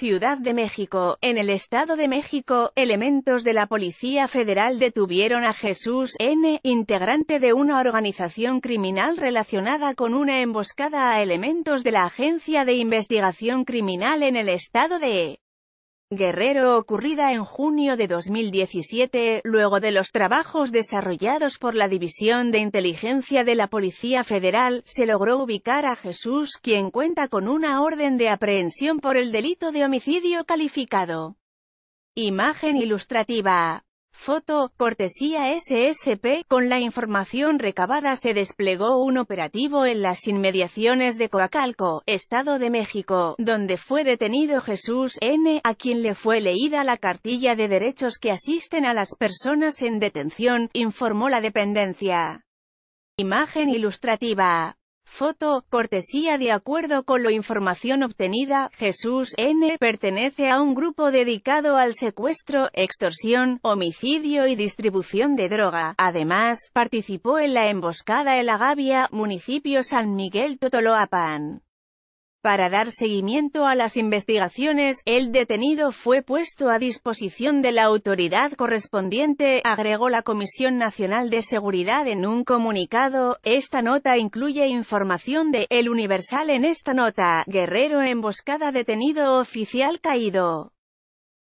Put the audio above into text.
Ciudad de México. En el Estado de México, elementos de la Policía Federal detuvieron a Jesús N., integrante de una organización criminal relacionada con una emboscada a elementos de la Agencia de Investigación Criminal en el Estado de Guerrero ocurrida en junio de 2017, luego de los trabajos desarrollados por la División de Inteligencia de la Policía Federal, se logró ubicar a Jesús, quien cuenta con una orden de aprehensión por el delito de homicidio calificado. Imagen ilustrativa Foto, cortesía SSP, con la información recabada se desplegó un operativo en las inmediaciones de Coacalco, Estado de México, donde fue detenido Jesús N., a quien le fue leída la cartilla de derechos que asisten a las personas en detención, informó la dependencia. Imagen ilustrativa Foto, cortesía de acuerdo con la información obtenida, Jesús N. pertenece a un grupo dedicado al secuestro, extorsión, homicidio y distribución de droga. Además, participó en la emboscada El Agavia, municipio San Miguel Totoloapan. Para dar seguimiento a las investigaciones, el detenido fue puesto a disposición de la autoridad correspondiente, agregó la Comisión Nacional de Seguridad en un comunicado. Esta nota incluye información de El Universal en esta nota, Guerrero emboscada detenido oficial caído.